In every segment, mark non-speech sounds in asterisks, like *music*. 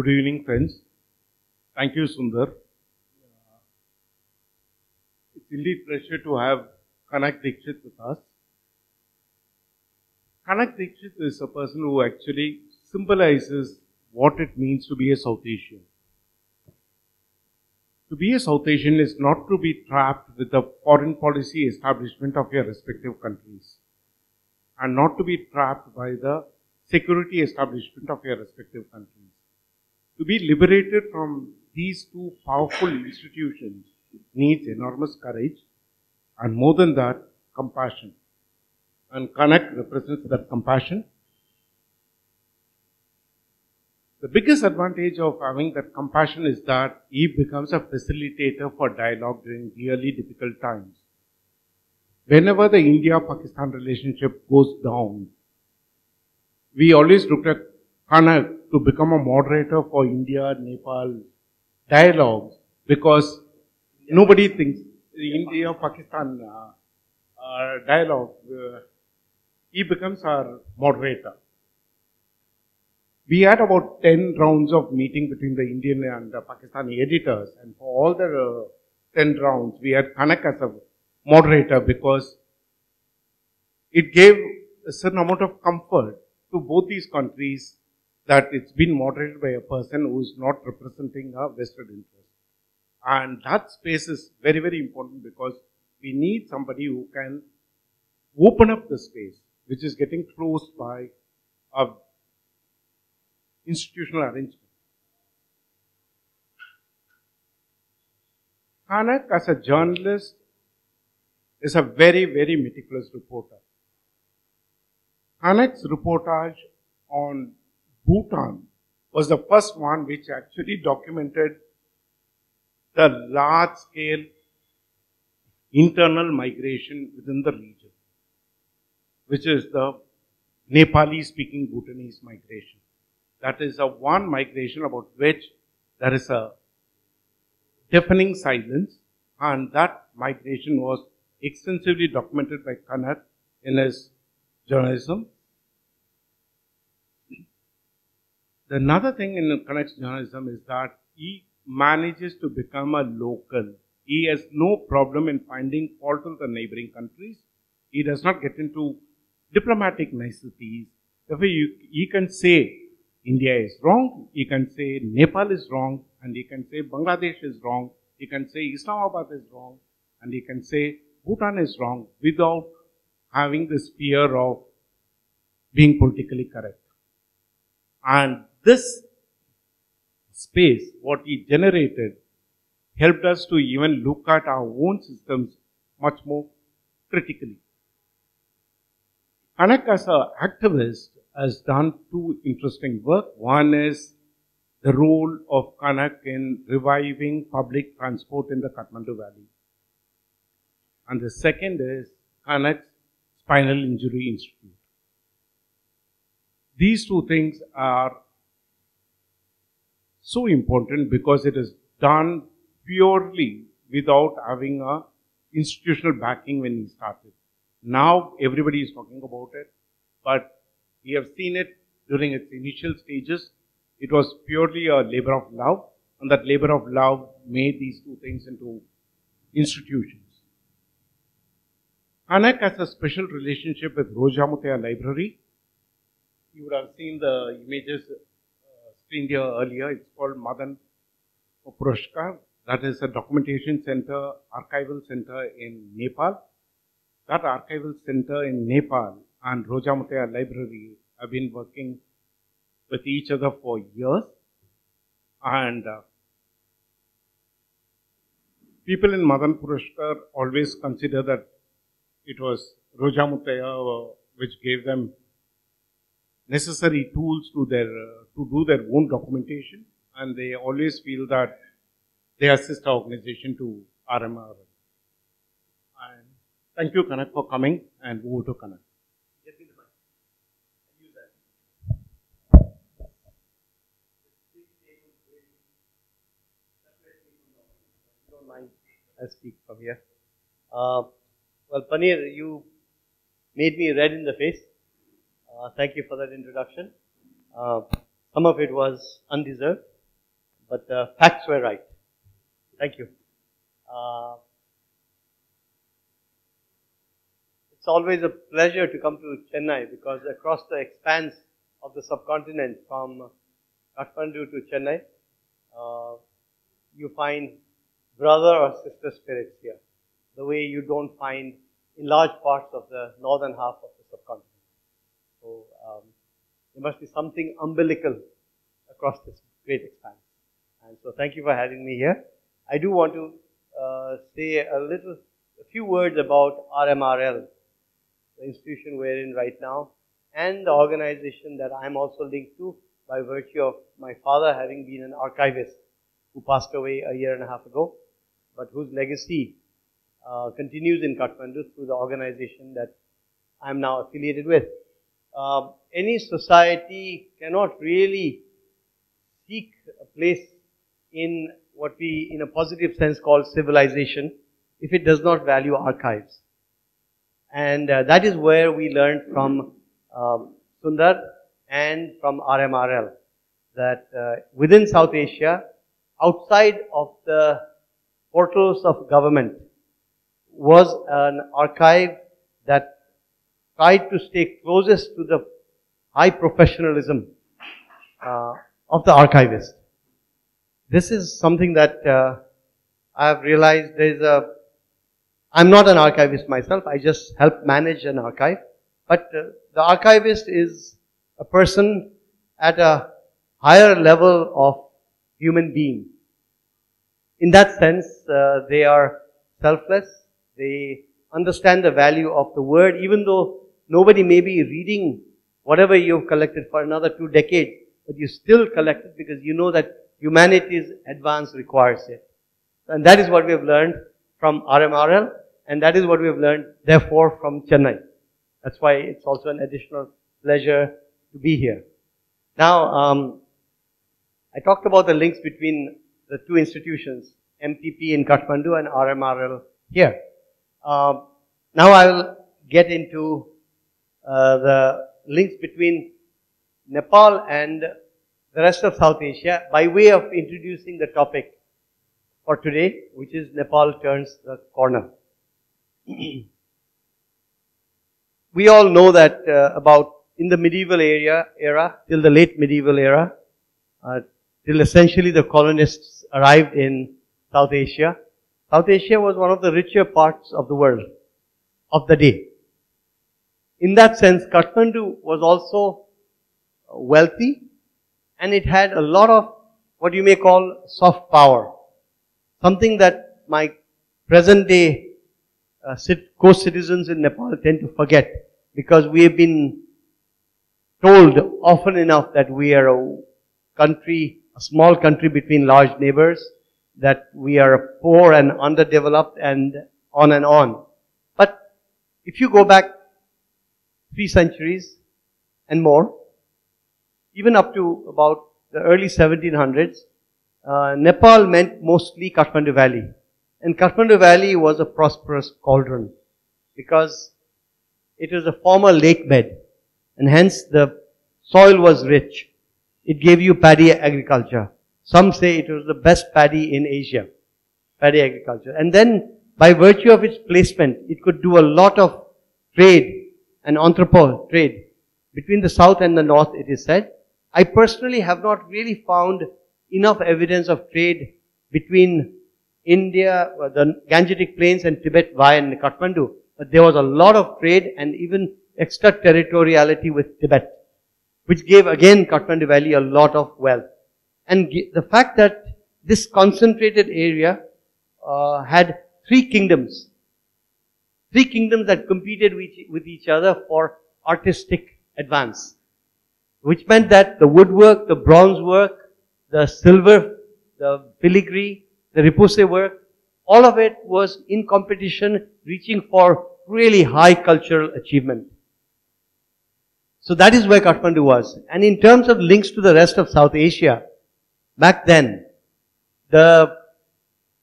Good evening, friends. Thank you, Sundar. It's indeed a pleasure to have Kanak Dixit with us. Kanak Dixit is a person who actually symbolizes what it means to be a South Asian. To be a South Asian is not to be trapped with the foreign policy establishment of your respective countries and not to be trapped by the security establishment of your respective countries. To be liberated from these two powerful institutions needs enormous courage and more than that, compassion. And Kanak represents that compassion. The biggest advantage of having that compassion is that he becomes a facilitator for dialogue during really difficult times. Whenever the India-Pakistan relationship goes down, we always looked at Kanak to become a moderator for India-Nepal dialogues because nobody thinks the India-Pakistan uh, uh, dialogue, uh, he becomes our moderator. We had about 10 rounds of meeting between the Indian and the Pakistani editors and for all the uh, 10 rounds, we had Kanak as a moderator because it gave a certain amount of comfort to both these countries that it's been moderated by a person who is not representing a vested interest. And that space is very, very important because we need somebody who can open up the space, which is getting closed by a institutional arrangement. Kanak, as a journalist, is a very, very meticulous reporter. Kanak's reportage on Bhutan was the first one which actually documented the large scale internal migration within the region, which is the Nepali speaking Bhutanese migration. That is a one migration about which there is a deafening silence and that migration was extensively documented by Kanak in his journalism. The another thing in Kanak's journalism is that he manages to become a local. He has no problem in finding fault with the neighboring countries. He does not get into diplomatic niceties. Therefore, you, he can say India is wrong, he can say Nepal is wrong, and he can say Bangladesh is wrong, he can say Islamabad is wrong, and he can say Bhutan is wrong without having this fear of being politically correct. And this space, what he generated, helped us to even look at our own systems much more critically. Kanak as an activist has done two interesting work. One is the role of Kanak in reviving public transport in the Kathmandu Valley. And the second is Kanak's Spinal Injury Institute. These two things are so important because it is done purely without having a institutional backing when he started. Now everybody is talking about it, but we have seen it during its initial stages. It was purely a labor of love, and that labor of love made these two things into institutions. Kanak has a special relationship with Roja Muthiah Library. You would have seen the images screened here earlier. It's called Madan Puraskar. That is a documentation center, archival center in Nepal. That archival center in Nepal and Roja Muthiah Library have been working with each other for years. And uh, people in Madan Puraskar always consider that it was Roja Muthiah uh, which gave them necessary tools to their uh, to do their own documentation, and they always feel that they assist sister organization to RMR. And thank you, Kanak, for coming, and over to Kanak. don't mind, I'll speak from here. Uh, well, Panneer, you made me red in the face. Uh, thank you for that introduction. Uh, some of it was undeserved, but the facts were right. Thank you. Uh, it's always a pleasure to come to Chennai because across the expanse of the subcontinent from Kathmandu to Chennai, uh, you find brother or sister spirits here, the way you don't find in large parts of the northern half of the subcontinent. There must be something umbilical across this great expanse. And so thank you for having me here. I do want to uh, say a little, a few words about RMRL, the institution we're in right now, and the organization that I'm also linked to by virtue of my father having been an archivist who passed away a year and a half ago, but whose legacy uh, continues in Kathmandu through the organization that I'm now affiliated with. Uh, any society cannot really seek a place in what we, in a positive sense, call civilization if it does not value archives. And uh, that is where we learned from um, Sundar and from RMRL that uh, within South Asia, outside of the portals of government, was an archive that tried to stay closest to the high professionalism uh, of the archivist. This is something that uh, I have realized there is a. I'm not an archivist myself. I just help manage an archive, but uh, the archivist is a person at a higher level of human being. In that sense, uh, they are selfless. They understand the value of the word, even though nobody may be reading whatever you've collected for another two decades, but you still collect it because you know that humanity's advance requires it. And that is what we have learned from RMRL, and that is what we have learned, therefore, from Chennai. That's why it's also an additional pleasure to be here. Now, um, I talked about the links between the two institutions, MPP in Kathmandu and RMRL here. Um, now I will get into uh, the links between Nepal and the rest of South Asia by way of introducing the topic for today, which is Nepal turns the corner. *clears throat* we all know that uh, about in the medieval area era till the late medieval era, uh, till essentially the colonists arrived in South Asia. South Asia was one of the richer parts of the world of the day. In that sense, Kathmandu was also wealthy and it had a lot of what you may call soft power. Something that my present day uh, co-citizens in Nepal tend to forget because we have been told often enough that we are a country, a small country between large neighbors, that we are poor and underdeveloped and on and on. But if you go back three centuries and more, even up to about the early 1700s, uh, Nepal meant mostly Kathmandu Valley. And Kathmandu Valley was a prosperous cauldron because it was a former lake bed and hence the soil was rich. It gave you paddy agriculture. Some say it was the best paddy in Asia, paddy agriculture. And then by virtue of its placement, it could do a lot of trade and entrepot trade between the south and the north, it is said. I personally have not really found enough evidence of trade between India, uh, the Gangetic Plains and Tibet via Kathmandu. But there was a lot of trade and even extraterritoriality with Tibet, which gave again Kathmandu Valley a lot of wealth. And the fact that this concentrated area uh, had three kingdoms, three kingdoms that competed with, each other for artistic advance which meant that the woodwork, the bronze work, the silver, the filigree, the repousse work, all of it was in competition, reaching for really high cultural achievement. So that is where Kathmandu was. And in terms of links to the rest of South Asia, back then, the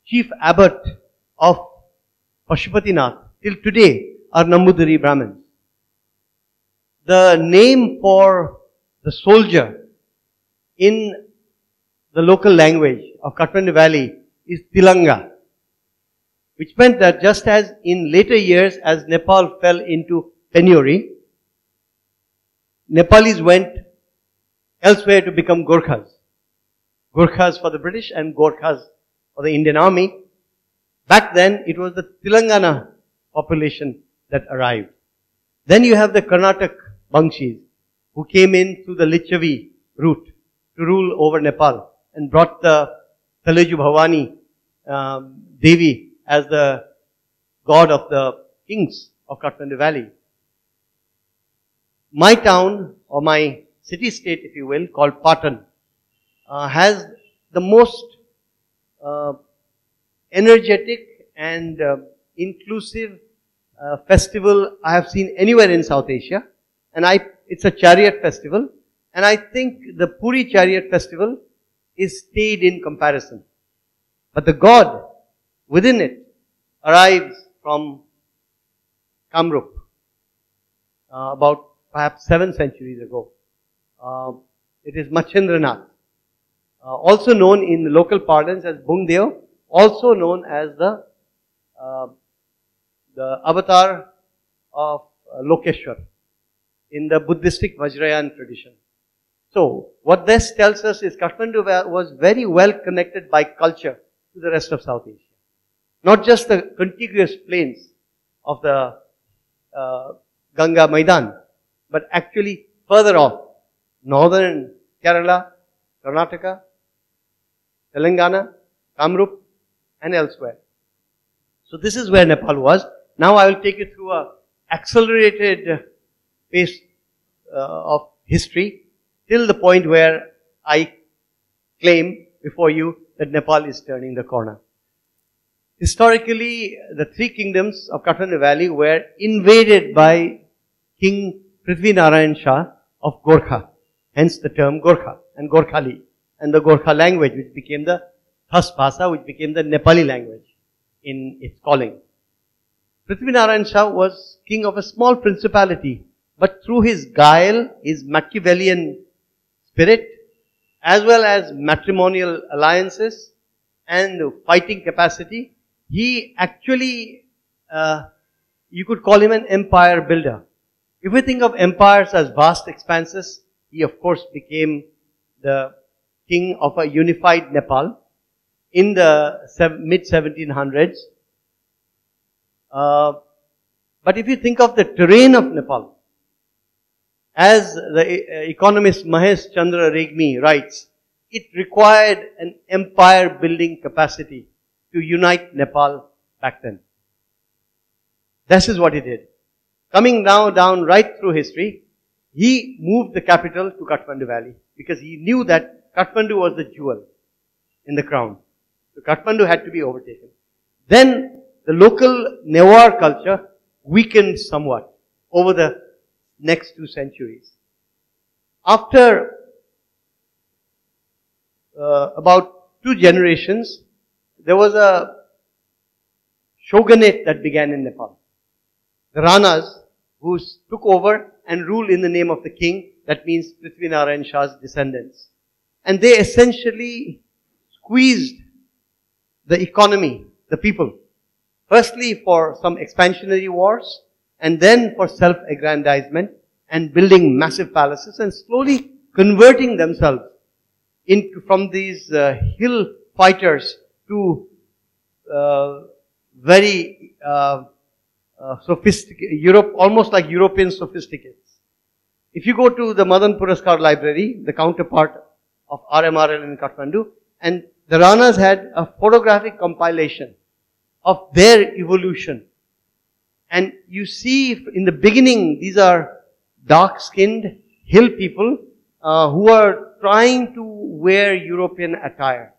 chief abbot of Pashupatinath till today are Nambudiri Brahmins. The name for the soldier in the local language of Kathmandu Valley is Tilanga, which meant that just as in later years, as Nepal fell into penury, Nepalis went elsewhere to become Gorkhas. Gorkhas for the British and Gorkhas for the Indian Army. Back then, it was the Telangana population that arrived. Then you have the Karnataka Bangshis, who came in through the Licchavi route to rule over Nepal and brought the Taleju Bhavani um, Devi as the god of the kings of Kathmandu Valley. My town, or my city-state, if you will, called Patan, uh, has the most uh, energetic and uh, inclusive uh, festival I have seen anywhere in South Asia. And I, it's a chariot festival. And I think the Puri chariot festival is staid in comparison. But the God within it arrives from Kamrup uh, about perhaps seven centuries ago. Uh, it is Machendranath, uh, also known in local parlance as Bungdeo, also known as the uh, the avatar of uh, Lokeshwar in the Buddhistic Vajrayana tradition. So, what this tells us is Kathmandu was very well connected by culture to the rest of South Asia. Not just the contiguous plains of the uh, Ganga Maidan, but actually further off, northern Kerala, Karnataka, Telangana, Kamrup, and elsewhere. So this is where Nepal was. Now I will take you through a accelerated pace uh, of history till the point where I claim before you that Nepal is turning the corner. Historically, the three kingdoms of Kathmandu Valley were invaded by King Prithvi Narayan Shah of Gorkha, hence the term Gorkha and Gorkhali, and the Gorkha language, which became the Khas Bhasa, which became the Nepali language in its calling. Prithvi Narayan Shah was king of a small principality, but through his guile, his Machiavellian spirit, as well as matrimonial alliances and fighting capacity, he actually, uh, you could call him an empire builder. If we think of empires as vast expanses, he of course became the king of a unified Nepal in the mid 1700s. Uh, but if you think of the terrain of Nepal, as the uh, economist Mahesh Chandra Regmi writes, it required an empire building capacity to unite Nepal back then. This is what he did. Coming now down right through history, he moved the capital to Kathmandu Valley because he knew that Kathmandu was the jewel in the crown. So Kathmandu had to be overtaken. Then the local Newar culture weakened somewhat over the next two centuries. After uh, about two generations, there was a shogunate that began in Nepal. The Ranas, who took over and ruled in the name of the king, that means Prithvi Narayan Shah's descendants. And they essentially squeezed the economy, the people. Firstly for some expansionary wars, and then for self-aggrandizement and building massive palaces and slowly converting themselves into, from these uh, hill fighters to uh, very uh, uh, sophisticated, Europe, almost like European sophisticates. If you go to the Madan Puraskar library, the counterpart of RMRL in Kathmandu, and the Ranas had a photographic compilation of their evolution. And you see in the beginning, these are dark-skinned hill people uh, who are trying to wear European attire.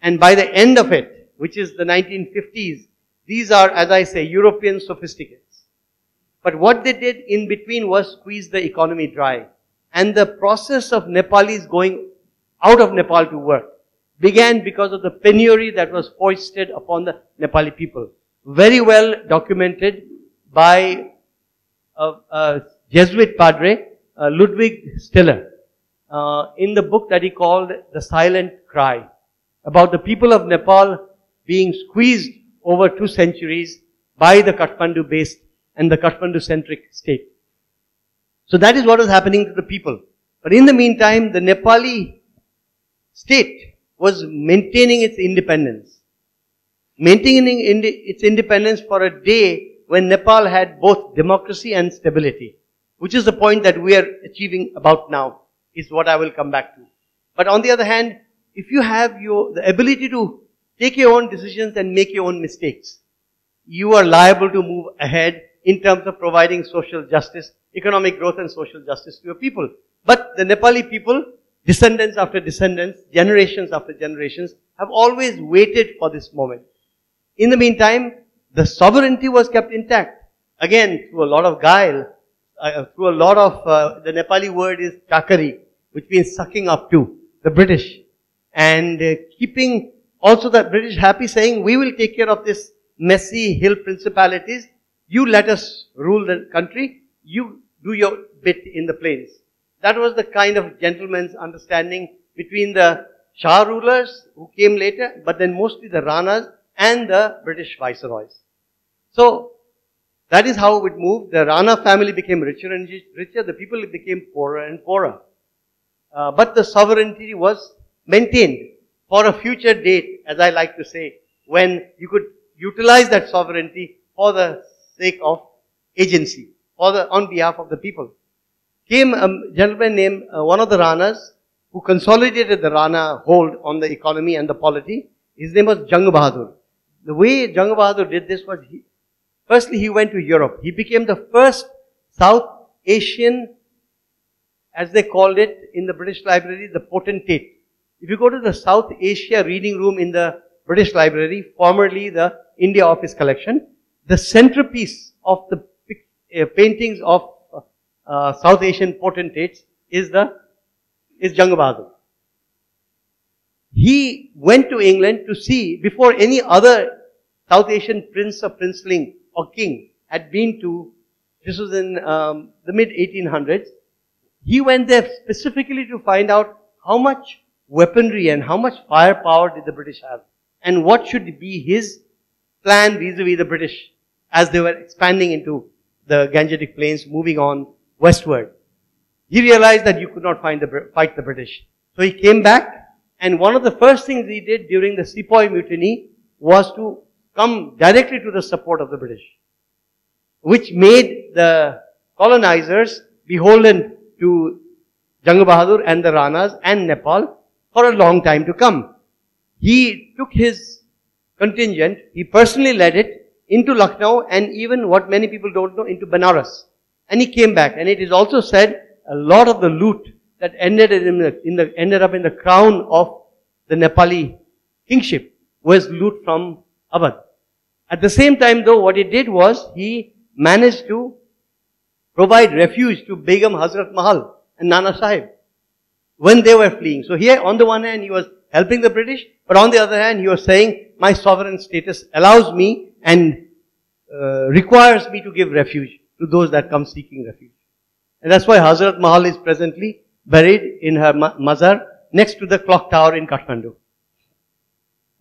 And by the end of it, which is the 1950s, these are, as I say, European sophisticates. But what they did in between was squeeze the economy dry. And the process of Nepalis going out of Nepal to work began because of the penury that was foisted upon the Nepali people. Very well documented by a, a Jesuit padre, uh, Ludwig Stiller. uh, in the book that he called The Silent Cry about the people of Nepal being squeezed over two centuries by the Kathmandu based and the Kathmandu centric state. So that is what was happening to the people. But in the meantime, the Nepali state was maintaining its independence. Maintaining its independence for a day when Nepal had both democracy and stability, which is the point that we are achieving about now, is what I will come back to. But on the other hand, if you have your, the ability to take your own decisions and make your own mistakes, you are liable to move ahead in terms of providing social justice, economic growth and social justice to your people. But the Nepali people, descendants after descendants, generations after generations, have always waited for this moment. In the meantime, the sovereignty was kept intact. Again, through a lot of guile, uh, through a lot of, uh, the Nepali word is chakari, which means sucking up to the British. And uh, keeping also the British happy saying, we will take care of this messy hill principalities. You let us rule the country. You do your bit in the plains. That was the kind of gentleman's understanding between the Shah rulers who came later, but then mostly the Ranas and the British viceroys. So, that is how it moved. The Rana family became richer and richer. The people became poorer and poorer. Uh, but the sovereignty was maintained for a future date, as I like to say, when you could utilize that sovereignty for the sake of agency, for the, on behalf of the people. Came a gentleman named, uh, one of the Ranas, who consolidated the Rana hold on the economy and the polity. His name was Jang Bahadur. The way Jang Bahadur did this was, he, firstly he went to Europe. He became the first South Asian, as they called it in the British Library, the potentate. If you go to the South Asia reading room in the British Library, formerly the India Office collection, the centerpiece of the uh, paintings of uh, South Asian potentates is the is Jang Bahadur. He went to England to see before any other South Asian prince or princeling or king had been to. This was in um, the mid 1800s. He went there specifically to find out how much weaponry and how much firepower did the British have? And what should be his plan vis-a-vis the British as they were expanding into the Gangetic Plains, moving on westward. He realized that you could not the, fight the British. So he came back and one of the first things he did during the Sepoy Mutiny was to come directly to the support of the British, which made the colonizers beholden to Jang Bahadur and the Ranas and Nepal for a long time to come. He took his contingent, he personally led it into Lucknow and even what many people don't know, into Benares. And he came back. And it is also said a lot of the loot that ended in the, in the, ended up in the crown of the Nepali kingship was loot from Awadh. At the same time though, what he did was he managed to provide refuge to Begum Hazrat Mahal and Nana Sahib when they were fleeing. So here, on the one hand, he was helping the British, but on the other hand, he was saying, my sovereign status allows me and uh, requires me to give refuge to those that come seeking refuge. And that's why Hazrat Mahal is presently buried in her mazar next to the clock tower in Kathmandu.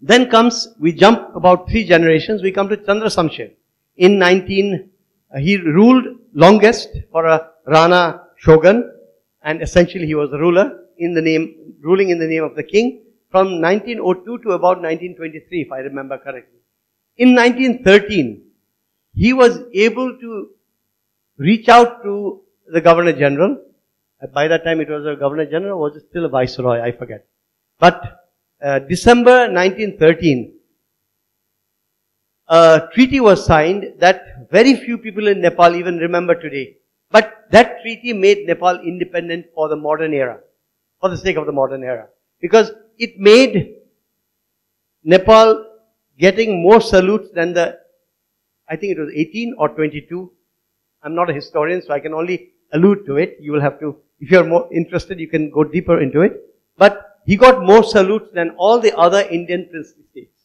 Then comes, we jump about three generations, we come to Chandra Shamsher. In 19, uh, he ruled longest for a Rana Shogun, and essentially he was a ruler in the name, ruling in the name of the king from 1902 to about 1923, if I remember correctly. In 1913, he was able to reach out to the Governor General. By that time it was a Governor General, was it still a Viceroy? I forget. But uh, December 1913, a treaty was signed that very few people in Nepal even remember today. But that treaty made Nepal independent for the modern era for the sake of the modern era. Because it made Nepal getting more salutes than the, I think it was 18 or 22. I'm not a historian, so I can only allude to it. You will have to, if you're more interested, you can go deeper into it. But he got more salutes than all the other Indian princely states.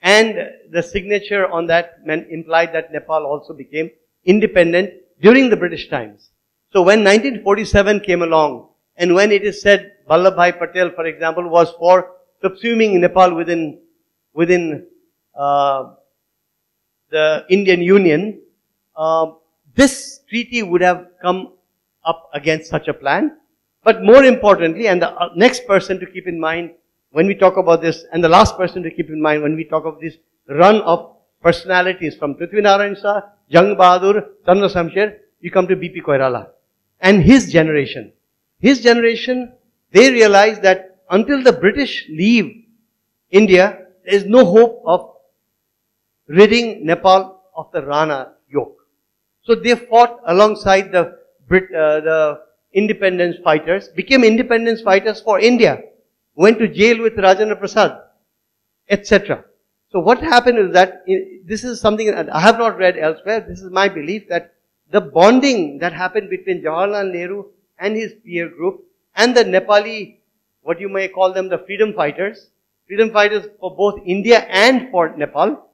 And the signature on that meant, implied that Nepal also became independent during the British times. So when 1947 came along, And when it is said Vallabhbhai Patel, for example, was for subsuming Nepal within, within, uh, the Indian Union, uh, this treaty would have come up against such a plan. But more importantly, and the uh, next person to keep in mind when we talk about this, and the last person to keep in mind when we talk of this run of personalities from Prithvinarayan Shah, Jang Bahadur, Chandra Shamsher, you come to BP Koirala. And his generation. His generation, they realized that until the British leave India, there is no hope of ridding Nepal of the Rana. So they fought alongside the Brit, uh, the independence fighters, became independence fighters for India, went to jail with Rajendra Prasad, etc. So what happened is that this is something that I have not read elsewhere. This is my belief that the bonding that happened between Jawaharlal Nehru and his peer group and the Nepali, what you may call them, the freedom fighters, freedom fighters for both India and for Nepal,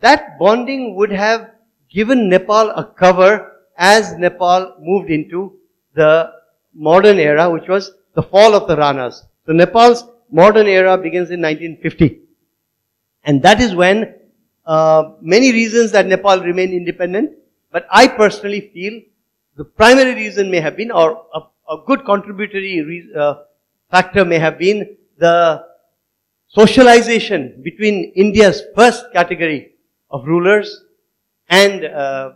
that bonding would have given Nepal a cover as Nepal moved into the modern era, which was the fall of the Ranas. So Nepal's modern era begins in 1950. And that is when uh, many reasons that Nepal remained independent, but I personally feel the primary reason may have been, or a, a good contributory re- uh, factor may have been the socialization between India's first category of rulers and uh,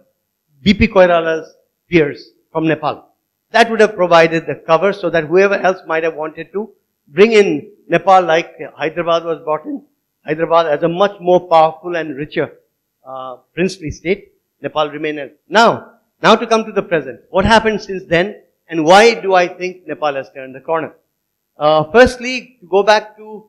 BP Koirala's peers from Nepal. That would have provided the cover so that whoever else might have wanted to bring in Nepal like Hyderabad was brought in. Hyderabad as a much more powerful and richer uh, princely state. Nepal remained. Now, now to come to the present. What happened since then and why do I think Nepal has turned the corner? Uh, firstly, to go back to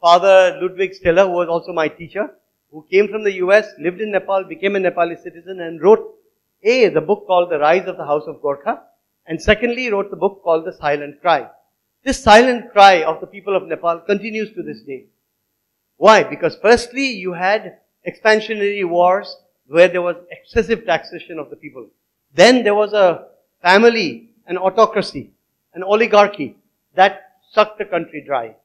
Father Ludwig Stiller, who was also my teacher, who came from the US, lived in Nepal, became a Nepali citizen and wrote A, the book called The Rise of the House of Gorkha, and secondly wrote the book called The Silent Cry. This silent cry of the people of Nepal continues to this day. Why? Because firstly, you had expansionary wars where there was excessive taxation of the people. Then there was a family, an autocracy, an oligarchy that sucked the country dry.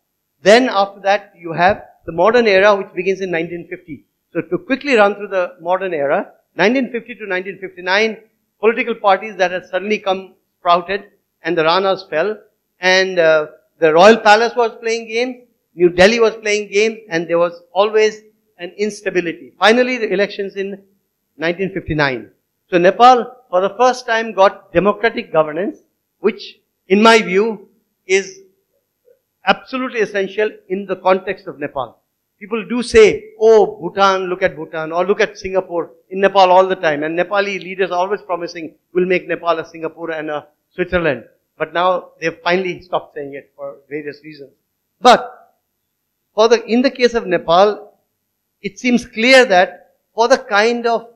Then after that, you have the modern era which begins in 1950. So to quickly run through the modern era, 1950 to 1959, political parties that had suddenly come sprouted and the Ranas fell and uh, the royal palace was playing games, New Delhi was playing games and there was always an instability. Finally the elections in 1959. So Nepal for the first time got democratic governance which in my view is absolutely essential in the context of Nepal. People do say, oh, Bhutan, look at Bhutan, or look at Singapore in Nepal all the time. And Nepali leaders are always promising, we'll make Nepal a Singapore and a Switzerland. But now they've finally stopped saying it for various reasons. But for the, in the case of Nepal, it seems clear that for the kind of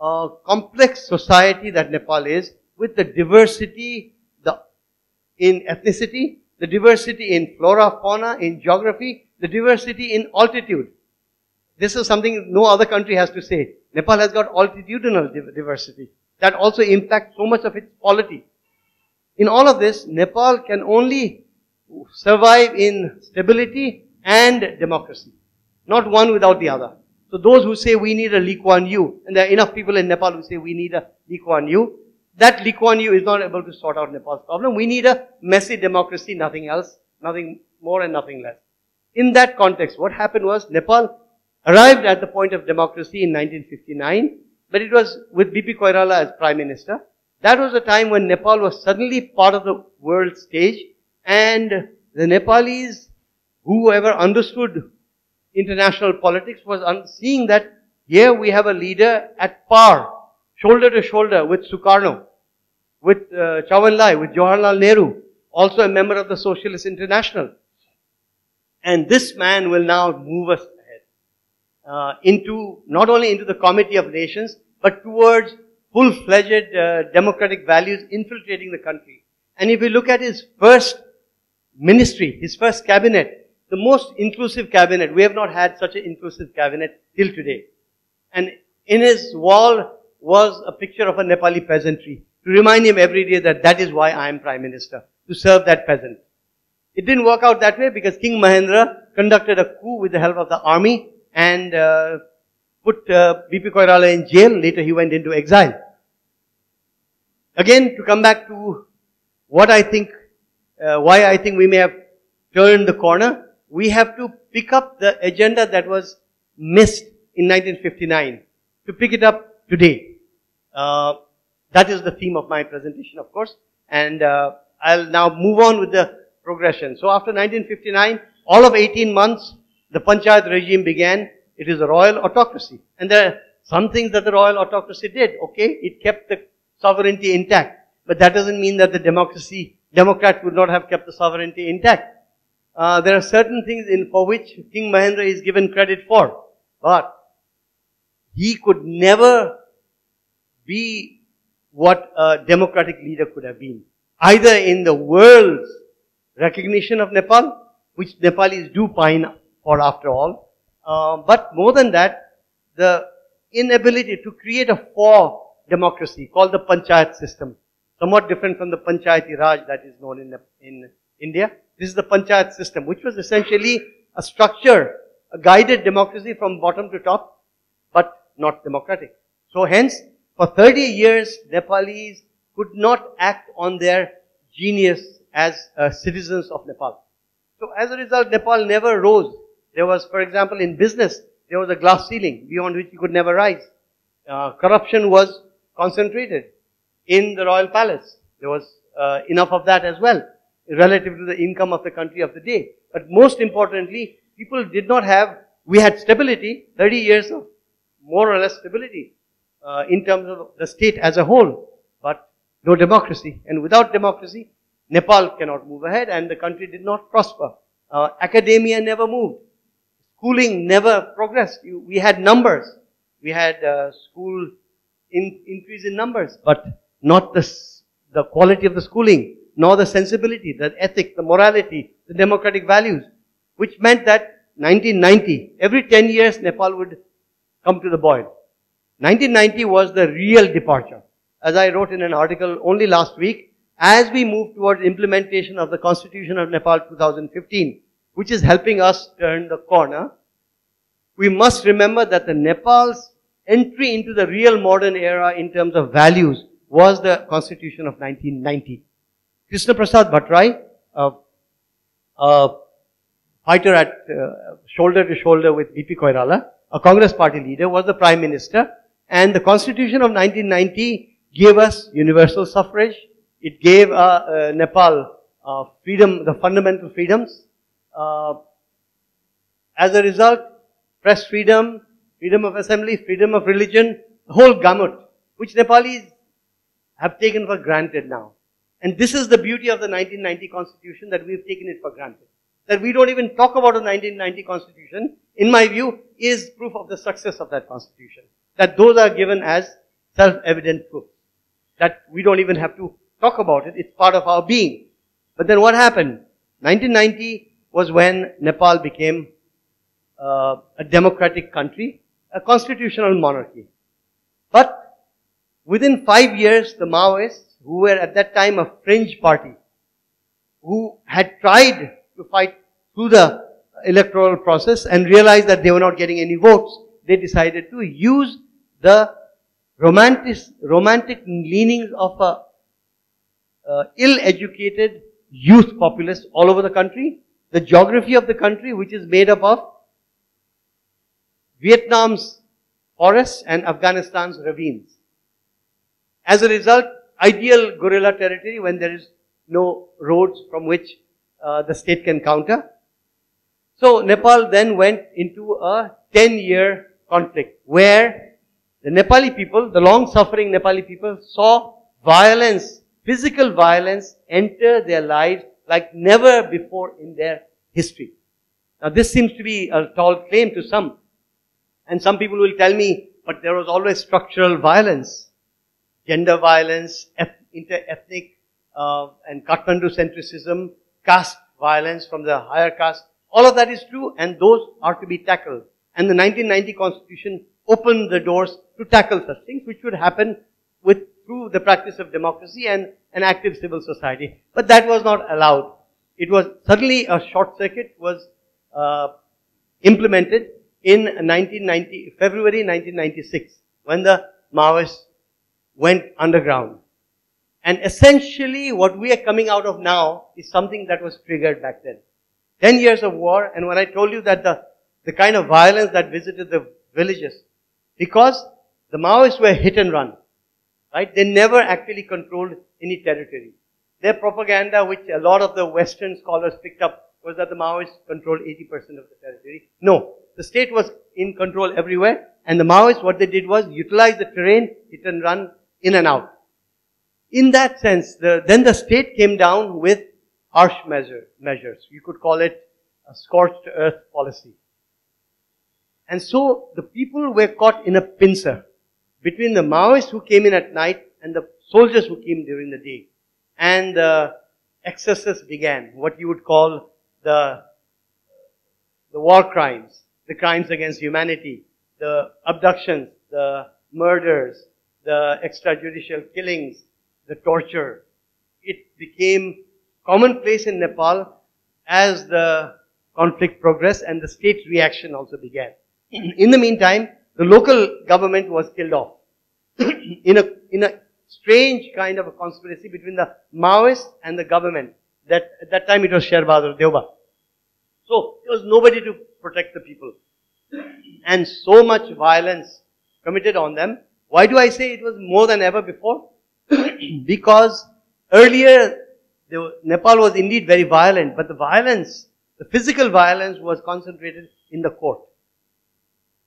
uh, complex society that Nepal is, with the diversity the, in ethnicity, the diversity in flora, fauna, in geography, the diversity in altitude. This is something no other country has to say. Nepal has got altitudinal diversity. That also impacts so much of its quality. In all of this, Nepal can only survive in stability and democracy. Not one without the other. So those who say we need a Lee Kuan Yew, and there are enough people in Nepal who say we need a Lee Kuan Yew, that Lee Kuan Yew is not able to sort out Nepal's problem. We need a messy democracy, nothing else, nothing more and nothing less. In that context, what happened was Nepal arrived at the point of democracy in 1959, but it was with BP Koirala as Prime Minister. That was a time when Nepal was suddenly part of the world stage and the Nepalese, whoever understood international politics was seeing that here we have a leader at par shoulder to shoulder with Sukarno, with uh, Lai, with Jawaharlal Nehru, also a member of the Socialist International. And this man will now move us ahead uh, into, not only into the Committee of Nations, but towards full-fledged uh, democratic values infiltrating the country. And if you look at his first ministry, his first cabinet, the most inclusive cabinet, we have not had such an inclusive cabinet till today. And in his wall, was a picture of a Nepali peasantry to remind him every day that that is why I am Prime Minister. To serve that peasant. It didn't work out that way because King Mahendra conducted a coup with the help of the army and uh, put uh, BP Koirala in jail. Later he went into exile. Again, to come back to what I think, uh, why I think we may have turned the corner, we have to pick up the agenda that was missed in 1959, to pick it up today. Uh, that is the theme of my presentation, of course, and uh, I'll now move on with the progression. So after 1959, all of 18 months, the Panchayat regime began. It is a royal autocracy. And there are some things that the royal autocracy did. Okay, it kept the sovereignty intact. But that doesn't mean that the democracy, Democrats would not have kept the sovereignty intact. Uh, there are certain things in, for which King Mahendra is given credit for. But he could never be what a democratic leader could have been. Either in the world's recognition of Nepal, which Nepalis do pine for after all, uh, but more than that, the inability to create a for democracy called the panchayat system, somewhat different from the panchayati raj that is known in, in India. This is the panchayat system, which was essentially a structure, a guided democracy from bottom to top, but not democratic. So hence, for 30 years, Nepalis could not act on their genius as uh, citizens of Nepal. So as a result, Nepal never rose. There was, for example, in business, there was a glass ceiling beyond which you could never rise. Uh, corruption was concentrated in the royal palace. There was uh, enough of that as well, relative to the income of the country of the day. But most importantly, people did not have, we had stability, 30 years of more or less stability uh, in terms of the state as a whole, but no democracy. And without democracy, Nepal cannot move ahead and the country did not prosper. Uh, academia never moved. Schooling never progressed. You, we had numbers. We had uh, school in, increase in numbers, but not the, the quality of the schooling, nor the sensibility, the ethic, the morality, the democratic values, which meant that 1990, every 10 years Nepal would come to the boil. 1990 was the real departure. As I wrote in an article only last week, as we move towards implementation of the Constitution of Nepal 2015, which is helping us turn the corner, we must remember that the Nepal's entry into the real modern era in terms of values was the Constitution of 1990. Krishna Prasad Bhattarai, a, a fighter at uh, shoulder to shoulder with BP Koirala, a Congress party leader, was the prime minister. And the Constitution of 1990 gave us universal suffrage. It gave uh, uh, Nepal uh, freedom, the fundamental freedoms. Uh, as a result, press freedom, freedom of assembly, freedom of religion, the whole gamut, which Nepalis have taken for granted now. And this is the beauty of the 1990 constitution that we've taken it for granted. That we don't even talk about a 1990 constitution, in my view, is proof of the success of that constitution. That those are given as self-evident proof. That we don't even have to talk about it, it's part of our being. But then what happened? 1990 was when Nepal became uh, a democratic country, a constitutional monarchy. But within five years, the Maoists, who were at that time a fringe party, who had tried to fight through the electoral process and realized that they were not getting any votes, they decided to use the romantic, romantic leanings of a uh, ill-educated youth populace all over the country, the geography of the country which is made up of Vietnam's forests and Afghanistan's ravines. As a result, ideal guerrilla territory when there is no roads from which uh, the state can counter. So Nepal then went into a 10 year conflict where the Nepali people, the long suffering Nepali people saw violence, physical violence enter their lives like never before in their history. Now this seems to be a tall claim to some. And some people will tell me, but there was always structural violence, gender violence, inter-ethnic uh, and Kathmandu centricism, caste violence from the higher caste. All of that is true and those are to be tackled. And the 1990 constitution opened the doors to tackle such things which would happen with through the practice of democracy and an active civil society. But that was not allowed. It was suddenly a short circuit was uh, implemented in 1990, February 1996 when the Maoists went underground. And essentially what we are coming out of now is something that was triggered back then. Ten years of war and when I told you that the, the kind of violence that visited the villages, because the Maoists were hit and run, right? They never actually controlled any territory. Their propaganda, which a lot of the Western scholars picked up, was that the Maoists controlled 80% of the territory. No. The state was in control everywhere, and the Maoists, what they did was utilize the terrain, hit and run, in and out. In that sense, the, then the state came down with harsh measure, measures. You could call it a scorched earth policy. And so the people were caught in a pincer between the Maoists who came in at night and the soldiers who came during the day. And the excesses began, what you would call the, the war crimes, the crimes against humanity, the abductions, the murders, the extrajudicial killings, the torture. It became commonplace in Nepal as the conflict progressed and the state reaction also began. In the meantime, the local government was killed off *clears throat* in a, in a strange kind of a conspiracy between the Maoists and the government. That, at that time it was Sher Bahadur Deuba. So, there was nobody to protect the people. And so much violence committed on them. Why do I say it was more than ever before? *clears throat* because earlier, the, Nepal was indeed very violent, but the violence, the physical violence was concentrated in the court.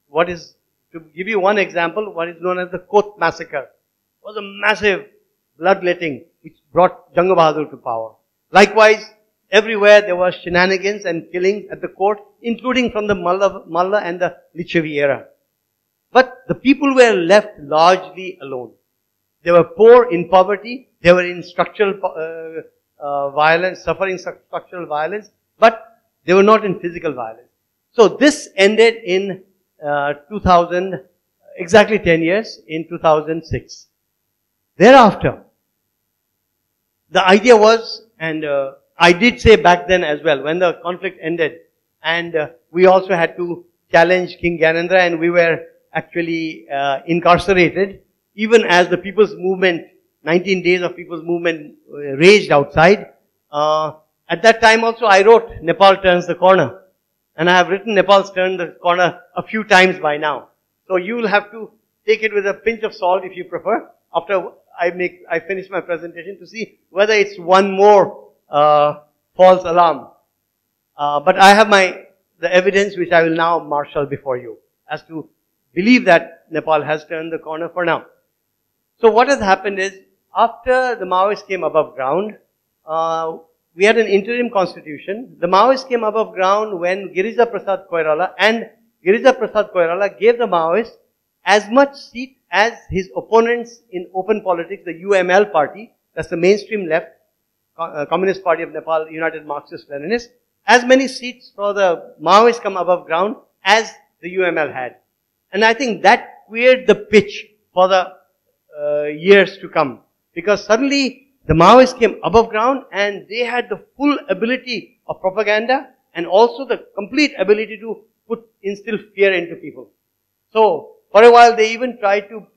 What is, to give you one example, what is known as the Kot massacre was a massive bloodletting which brought Jang Bahadur to power. Likewise, everywhere there were shenanigans and killings at the court, including from the Malla, Malla and the Licchavi era. But the people were left largely alone. They were poor in poverty, they were in structural uh, uh, violence, suffering structural violence, but they were not in physical violence. So this ended in 2000, exactly 10 years, in 2006. Thereafter, the idea was, and uh, I did say back then as well, when the conflict ended, and uh, we also had to challenge King Gyanendra, and we were actually uh, incarcerated, even as the people's movement, 19 days of people's movement uh, raged outside. Uh, at that time also I wrote Nepal turns the corner. And I have written Nepal's turned the corner a few times by now. So you will have to take it with a pinch of salt if you prefer. After I make, I finish my presentation to see whether it's one more uh, false alarm. Uh, but I have my the evidence which I will now marshal before you as to believe that Nepal has turned the corner for now. So what has happened is after the Maoists came above ground, uh, we had an interim constitution. The Maoists came above ground when Girija Prasad Koirala and Girija Prasad Koirala gave the Maoists as much seat as his opponents in open politics, the UML party, that's the mainstream left, uh, Communist Party of Nepal, United Marxist Leninists, as many seats for the Maoists come above ground as the UML had. And I think that cleared the pitch for the uh, years to come. Because suddenly the Maoists came above ground and they had the full ability of propaganda and also the complete ability to put, instill fear into people. So, for a while, they even tried to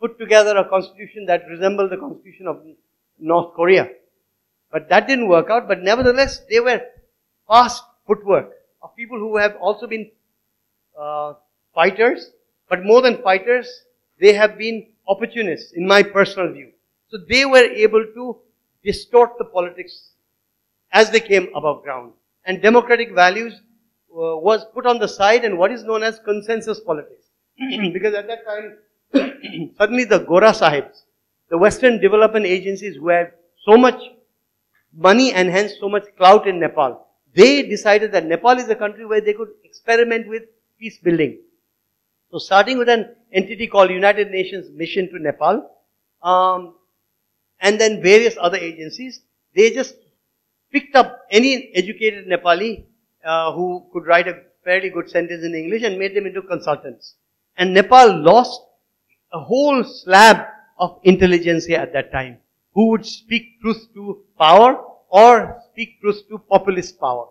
put together a constitution that resembled the constitution of North Korea. But that didn't work out. But nevertheless, they were fast footwork of people who have also been uh, fighters. But more than fighters, they have been opportunists, in my personal view. So they were able to distort the politics as they came above ground. And democratic values uh, was put on the side and what is known as consensus politics. *clears throat* because at that time, *clears throat* suddenly the Gora Sahibs, the Western development agencies who had so much money and hence so much clout in Nepal, they decided that Nepal is a country where they could experiment with peace building. So starting with an entity called United Nations Mission to Nepal, um, and then various other agencies, they just picked up any educated Nepali uh, who could write a fairly good sentence in English and made them into consultants. And Nepal lost a whole slab of intelligentsia at that time who would speak truth to power or speak truth to populist power.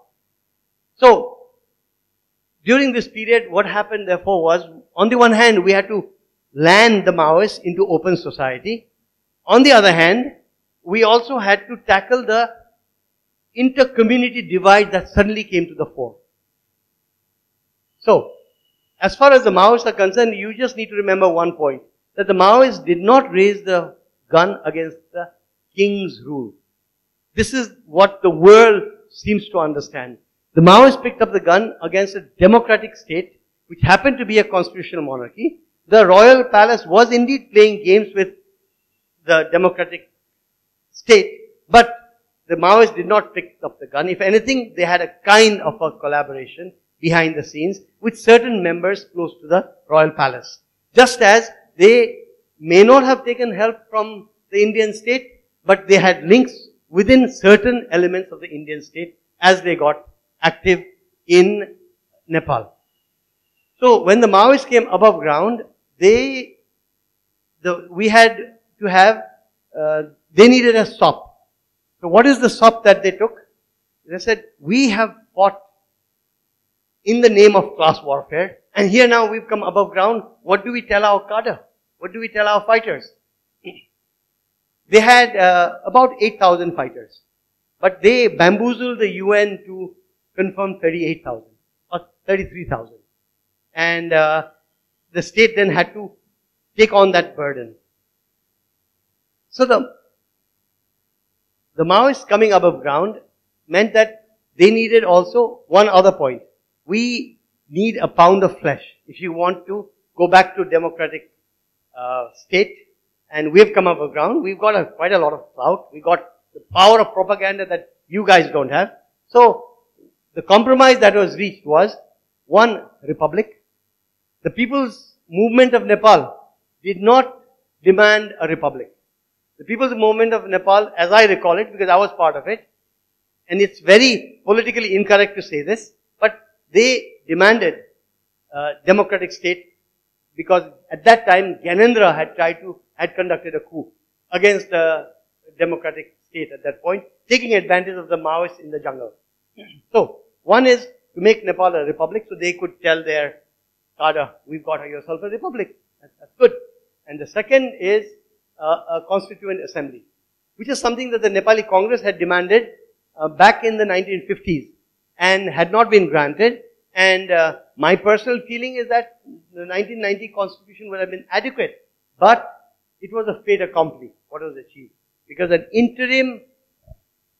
So, during this period, what happened therefore was, on the one hand, we had to land the Maoists into open society. On the other hand, we also had to tackle the inter-community divide that suddenly came to the fore. So, as far as the Maoists are concerned, you just need to remember one point, that the Maoists did not raise the gun against the king's rule. This is what the world seems to understand. The Maoists picked up the gun against a democratic state, which happened to be a constitutional monarchy. The royal palace was indeed playing games with the democratic state, but the Maoists did not pick up the gun. If anything, they had a kind of a collaboration behind the scenes with certain members close to the royal palace. Just as they may not have taken help from the Indian state, but they had links within certain elements of the Indian state as they got active in Nepal. So when the Maoists came above ground, they, the, we had to have, uh, they needed a stop. So what is the stop that they took? They said, we have fought in the name of class warfare, and here now we've come above ground. What do we tell our cadre? What do we tell our fighters? *clears throat* They had uh, about 8,000 fighters, but they bamboozled the UN to confirm 38,000 or 33,000. And uh, the state then had to take on that burden. So the, the Maoists coming above ground meant that they needed also one other point. We need a pound of flesh if you want to go back to democratic uh, state. And we've come above ground. We've got a, quite a lot of clout. We got the power of propaganda that you guys don't have. So the compromise that was reached was one republic. The people's movement of Nepal did not demand a republic. The people's movement of Nepal, as I recall it, because I was part of it, and it's very politically incorrect to say this, but they demanded a democratic state because at that time Gyanendra had tried to, had conducted a coup against the democratic state at that point, taking advantage of the Maoists in the jungle. So, one is to make Nepal a republic so they could tell their cadre, we've got yourself a republic. That's, that's good. And the second is uh, a constituent assembly, which is something that the Nepali Congress had demanded uh, back in the 1950s and had not been granted. And uh, my personal feeling is that the 1990 constitution would have been adequate, but it was a fait accompli, what was achieved. Because an interim,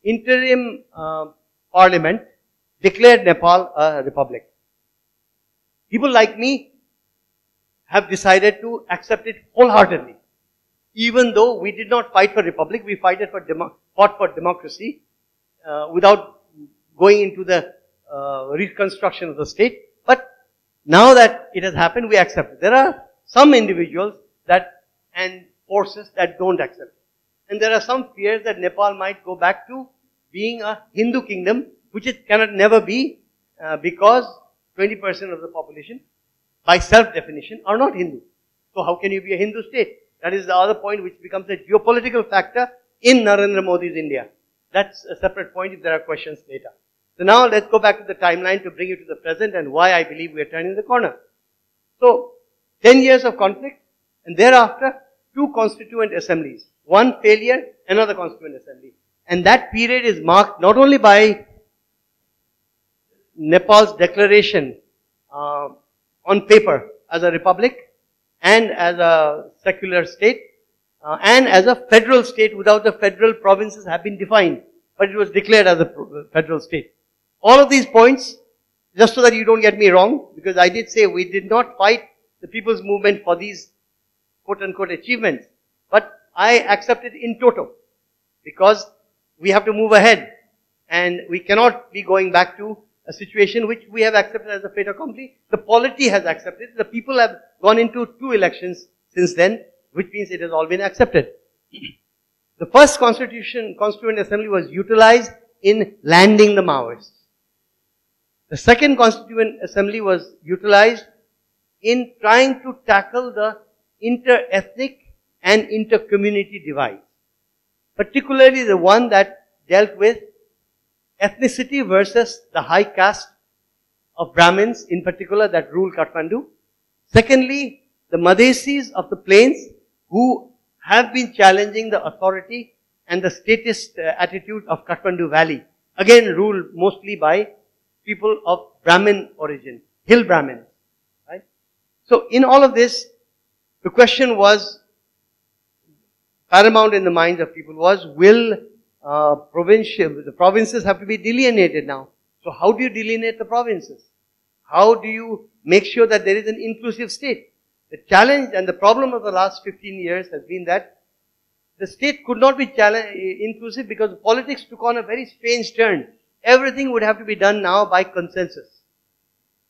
interim uh, parliament declared Nepal a republic. People like me have decided to accept it wholeheartedly. Even though we did not fight for republic, we fought for, fought for democracy uh, without going into the uh, reconstruction of the state. But now that it has happened, we accept it. There are some individuals that and forces that don't accept it. And there are some fears that Nepal might go back to being a Hindu kingdom, which it cannot never be uh, because 20% of the population, by self-definition, are not Hindu. So how can you be a Hindu state? That is the other point which becomes a geopolitical factor in Narendra Modi's India. That's a separate point if there are questions later. So now let's go back to the timeline to bring you to the present and why I believe we are turning the corner. So, 10 years of conflict and thereafter two constituent assemblies. One failure, another constituent assembly. And that period is marked not only by Nepal's declaration uh, on paper as a republic and as a secular state uh, and as a federal state without the federal provinces have been defined. But it was declared as a federal state. All of these points, just so that you don't get me wrong, because I did say we did not fight the people's movement for these quote unquote achievements, but I accept it in toto because we have to move ahead and we cannot be going back to a situation which we have accepted as a fait accompli. The polity has accepted. The people have gone into two elections since then, which means it has all been accepted. The first constitution, constituent assembly was utilized in landing the Maoists. The second constituent assembly was utilized in trying to tackle the inter-ethnic and inter-community divide, particularly the one that dealt with ethnicity versus the high caste of Brahmins in particular that rule Kathmandu. Secondly, the Madhesis of the plains who have been challenging the authority and the statist uh, attitude of Kathmandu Valley. Again ruled mostly by people of Brahmin origin, hill Brahmins. Right? So in all of this, the question was paramount in the minds of people was will uh, provincial the provinces have to be delineated now. So how do you delineate the provinces? How do you make sure that there is an inclusive state? The challenge and the problem of the last 15 years has been that the state could not be inclusive because politics took on a very strange turn. Everything would have to be done now by consensus.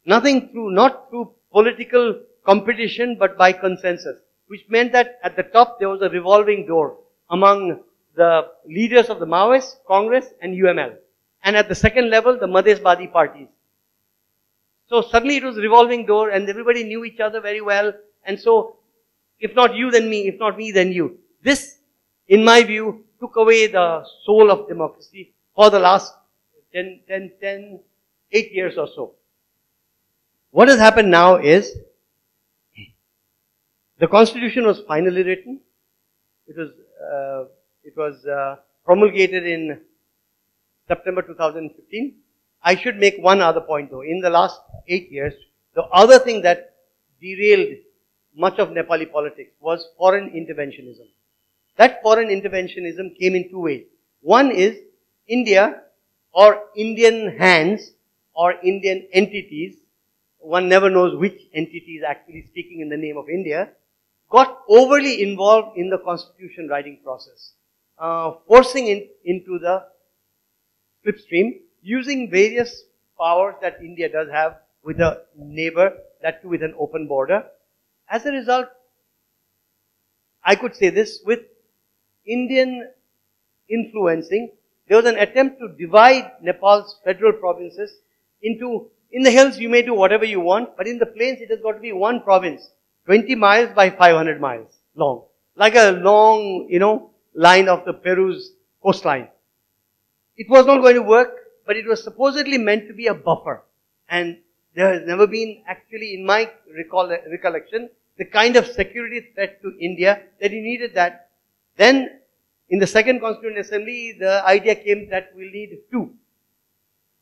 Nothing through, not through political competition, but by consensus. Which meant that at the top there was a revolving door among the leaders of the Maoists, Congress and UML. And at the second level, the Madhesbadi parties. So suddenly it was revolving door and everybody knew each other very well. And so, if not you, then me. If not me, then you. This, in my view, took away the soul of democracy for the last 10, 10, 10, 8 years or so. What has happened now is, the constitution was finally written. It was, uh, it was uh, promulgated in September 2015. I should make one other point though. In the last eight years, the other thing that derailed much of Nepali politics was foreign interventionism. That foreign interventionism came in two ways. One is India or Indian hands or Indian entities, one never knows which entity is actually speaking in the name of India, got overly involved in the constitution writing process, uh, forcing it into the slipstream using various powers that India does have with a neighbor, that too with an open border. As a result, I could say this, with Indian influencing, there was an attempt to divide Nepal's federal provinces into, in the hills you may do whatever you want, but in the plains it has got to be one province, 20 miles by 500 miles long. Like a long, you know, line of the Peru's coastline. It was not going to work but it was supposedly meant to be a buffer. And there has never been actually, in my recall, recollection, the kind of security threat to India that he needed that. Then, in the second Constituent Assembly, the idea came that we'll need two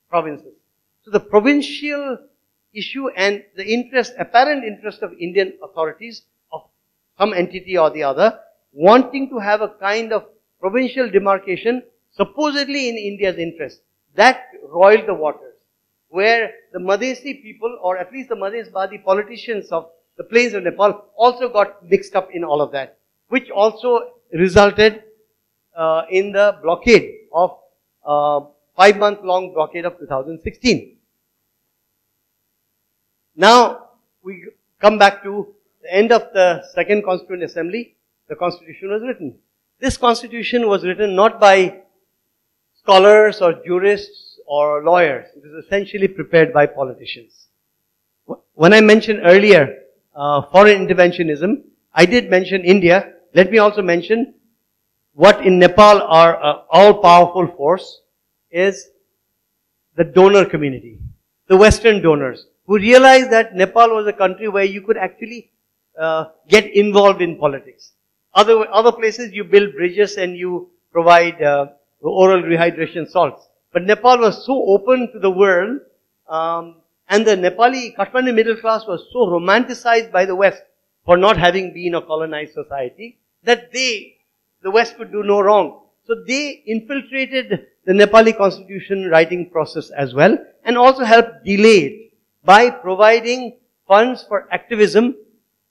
provinces. So the provincial issue and the interest, apparent interest of Indian authorities of some entity or the other, wanting to have a kind of provincial demarcation supposedly in India's interest. That roiled the waters. Where the Madhesi people, or at least the Madhesbadi politicians of the plains of Nepal, also got mixed up in all of that. Which also resulted uh, in the blockade of uh, five month long blockade of 2016. Now, we come back to the end of the second Constituent Assembly. The Constitution was written. This Constitution was written not by scholars or jurists or lawyers. It was essentially prepared by politicians. When I mentioned earlier uh, foreign interventionism, I did mention India. Let me also mention what in Nepal are uh, all-powerful force is the donor community, the Western donors, who realized that Nepal was a country where you could actually uh, get involved in politics. Other other places you build bridges and you provide uh, oral rehydration salts. But Nepal was so open to the world, um, and the Nepali Kathmandu middle class was so romanticized by the West for not having been a colonized society that they, the West could do no wrong. So they infiltrated the Nepali constitution writing process as well and also helped delay it by providing funds for activism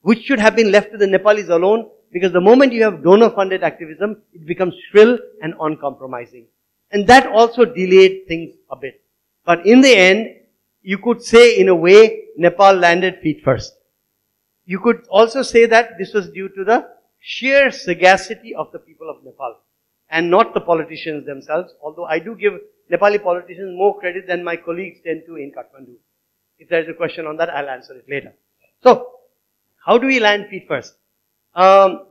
which should have been left to the Nepalis alone because the moment you have donor funded activism, it becomes shrill and uncompromising. And that also delayed things a bit. But in the end, you could say in a way, Nepal landed feet first. You could also say that this was due to the sheer sagacity of the people of Nepal and not the politicians themselves, although I do give Nepali politicians more credit than my colleagues tend to in Kathmandu. If there is a question on that, I'll answer it later. So, how do we land feet first? Um,